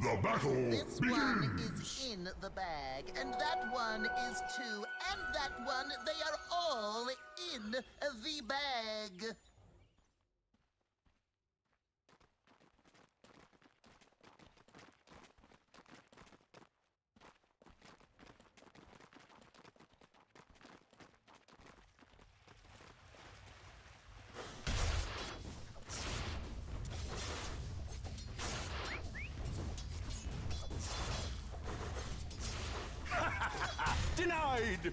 The battle This begins! one is in the bag, and that one is too, one, they are all in the bag. Denied!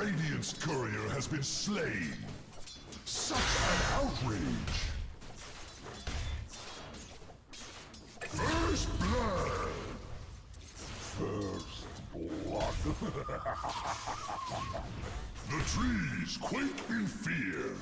Radiant's courier has been slain! Such an outrage! First blood! First blood. the trees quake in fear!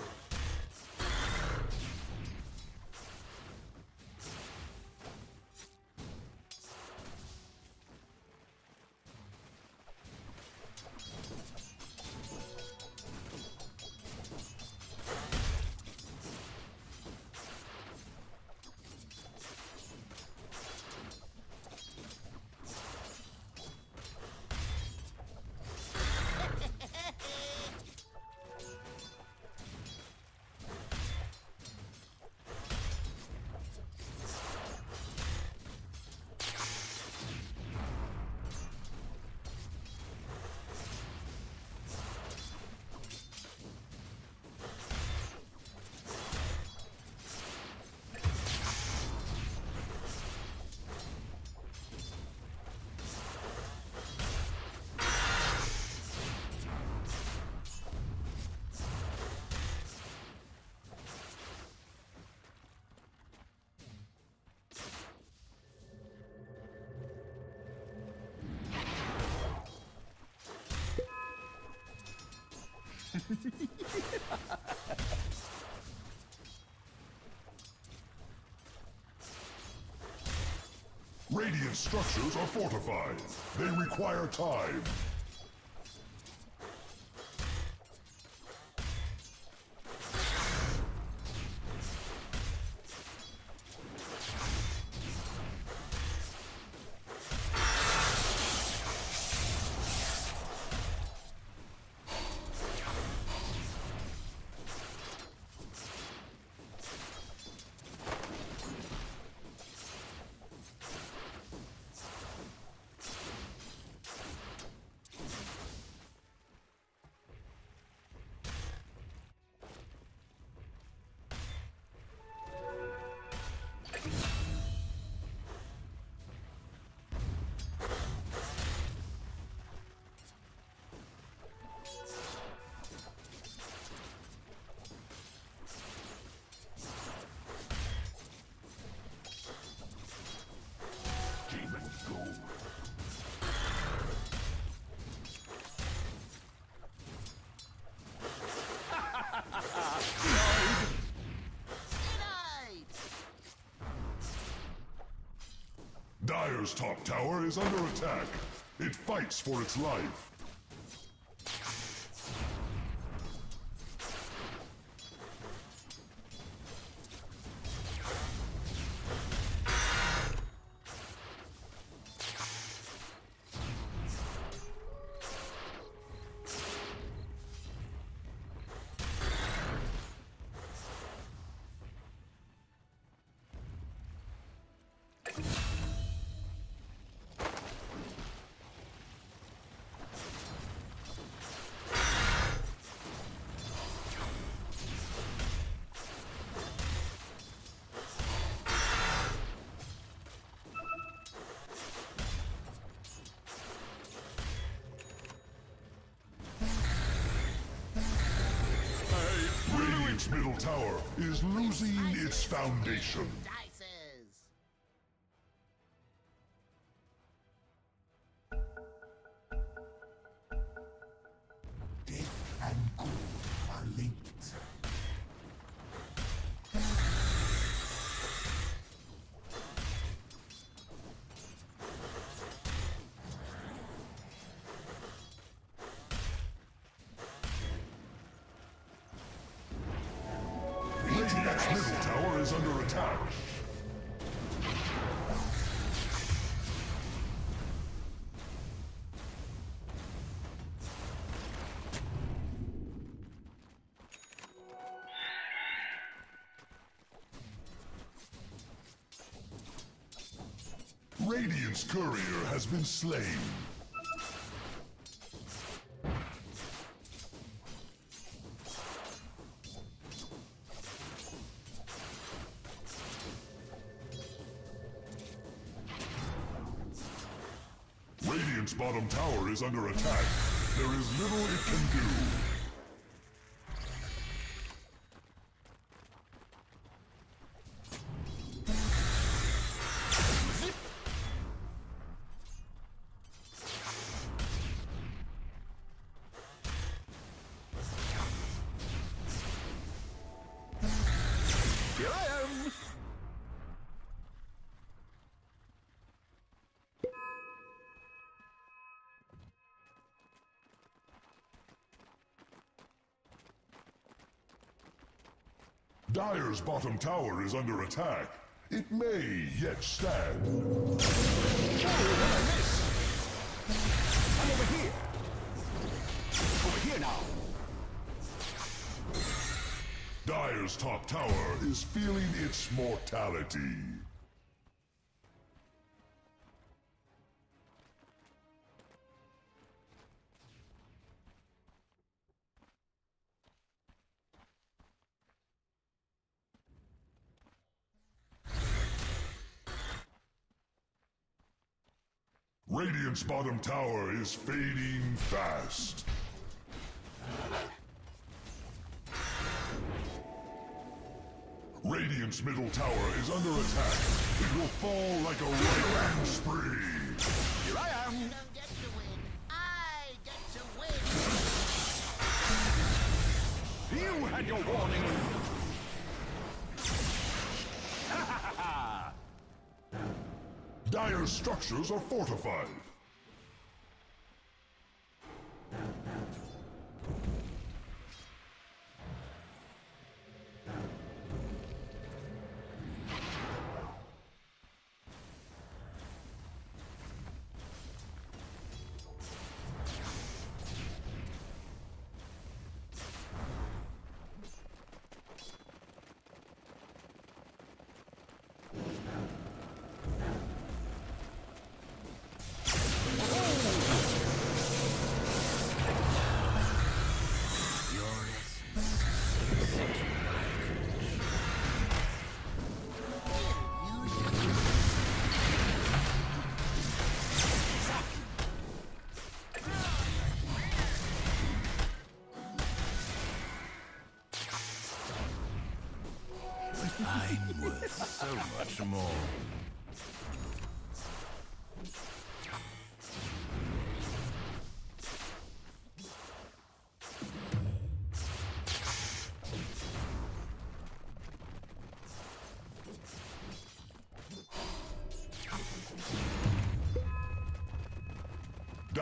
Radiant structures are fortified. They require time. Dire's top tower is under attack. It fights for its life. Middle tower is losing its foundation. Radiant's middle tower is under attack. Radiant's courier has been slain. Is under attack. There is little it can do. Dire's bottom tower is under attack. It may yet stand. Oh, miss? I'm over here! Over here now! Dire's top tower is feeling its mortality. Radiant's bottom tower is fading fast. Radiant's middle tower is under attack. It will fall like a right spree. Here I am! You had your warning! Dire's structures are fortified.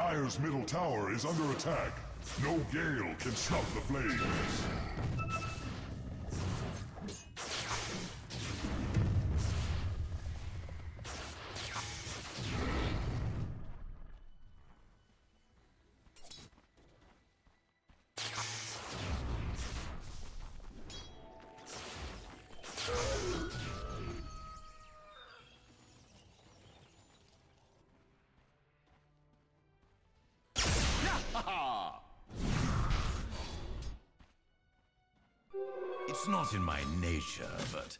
Dire's middle tower is under attack. No gale can stop the flames. It's not in my nature, but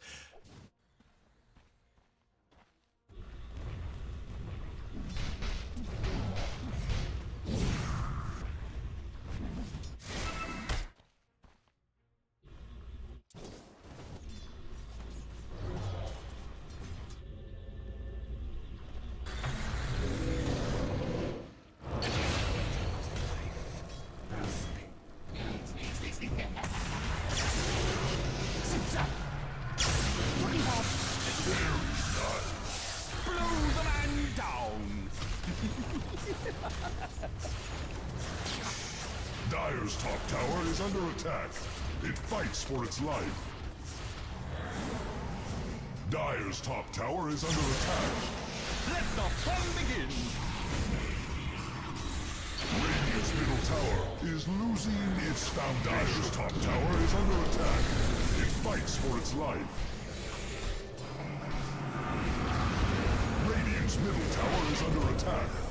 top tower is under attack. It fights for its life. Dire's top tower is under attack. Let the fun begin. Radiant's middle tower is losing its foundation. Dire's top tower is under attack. It fights for its life. Radiant's middle tower is under attack.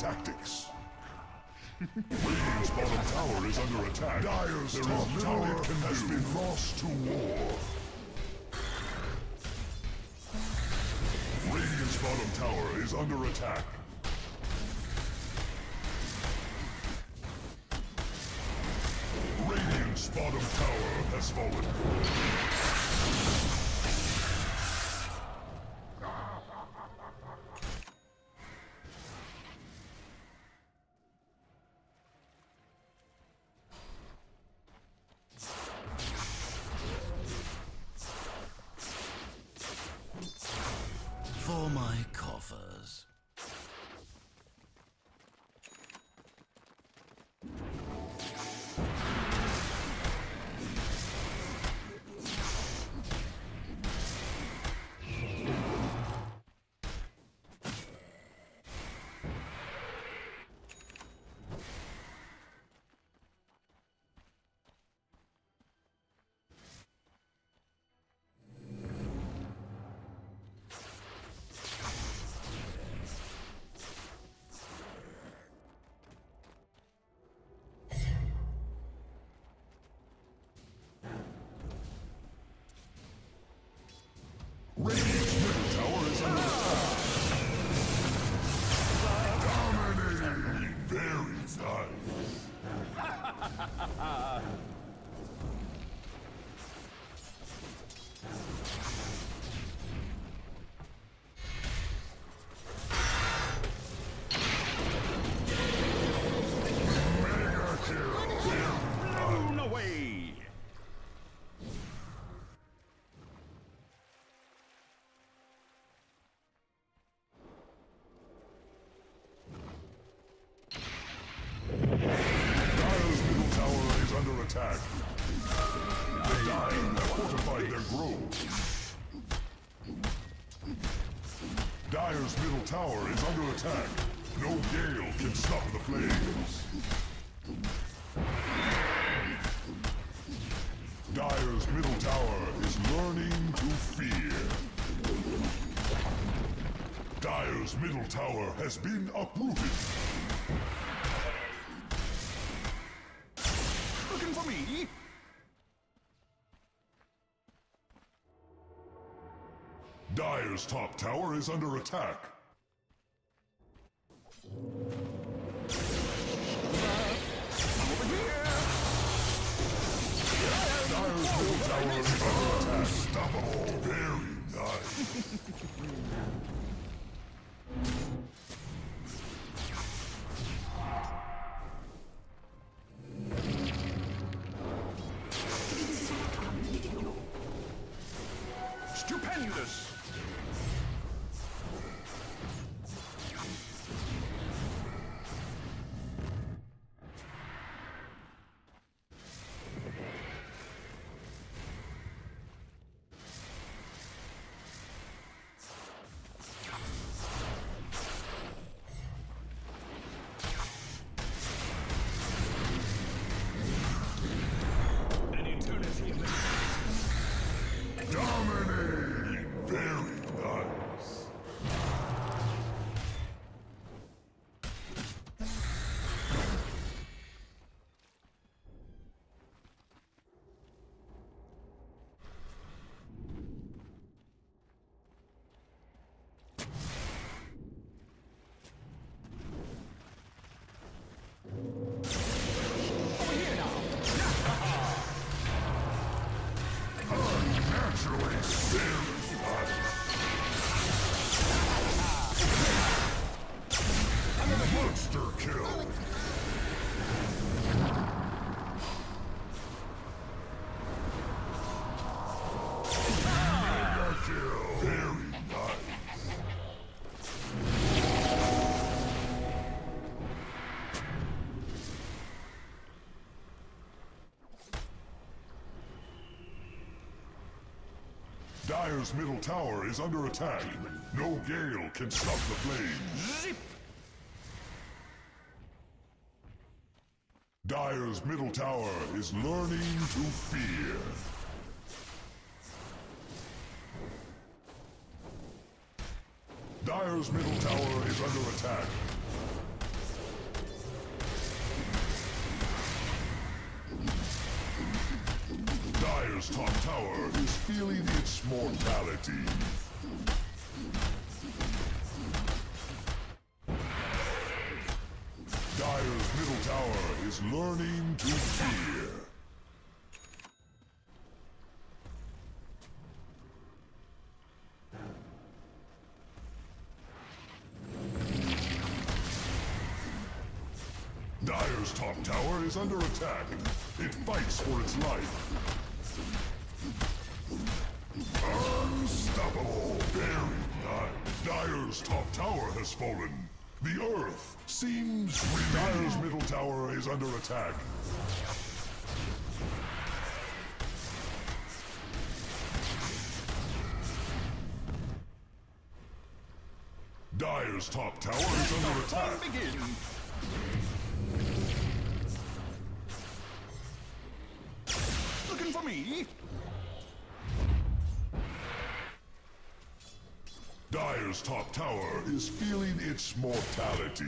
Tactics. Radiant's bottom tower is under attack. Dire's top tower has been lost to war. Radiant's bottom tower is under attack. Dire's middle tower is under attack. No gale can stop the flames. Dire's middle tower is learning to fear. Dire's middle tower has been uprooted. Dire's top tower is under attack. Unstoppable. Very nice. Naturally. Dire's middle tower is under attack. No gale can stop the flames. Zip! Dire's middle tower is learning to fear. Dire's middle tower is under attack. Dire's top tower is feeling its mortality. Dire's middle tower is learning to fear. Dire's top tower is under attack. It fights for its life. Unstoppable! Very nice. Dire's top tower has fallen. The Earth seems Dire's middle tower is under attack. Dire's top tower is under attack. Begin! Looking for me? Dire's top tower is feeling its mortality.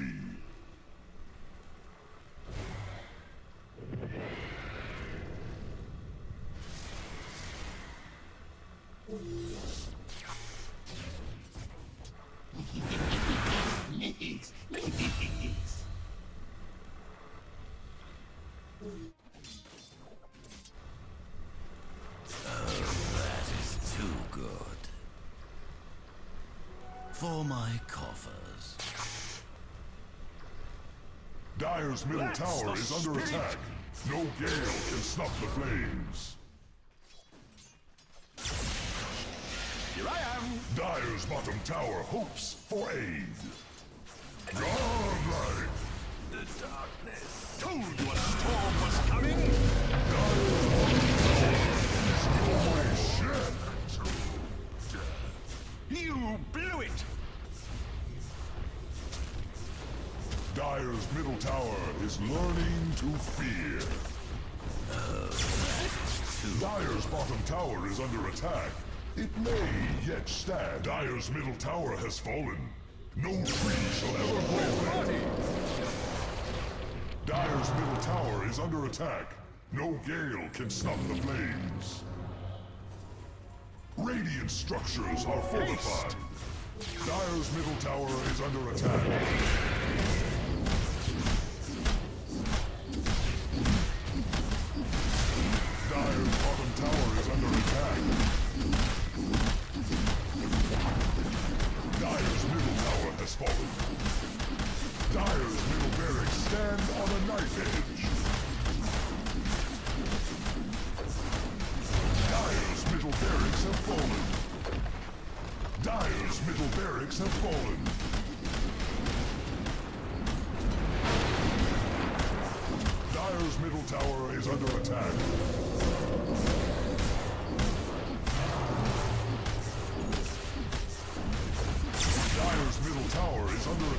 My coffers. Dire's middle That's tower the is under spirit. attack. No gale can stop the flames. Here I am! Dire's bottom tower hopes for aid. To fear. Dire's bottom tower is under attack. It may yet stand. Dire's middle tower has fallen. No tree shall ever grow there. Dire's middle tower is under attack. No gale can stop the flames. Radiant structures are fortified. Dire's middle tower is under attack.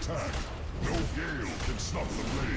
Attack. No gale can stop the flames.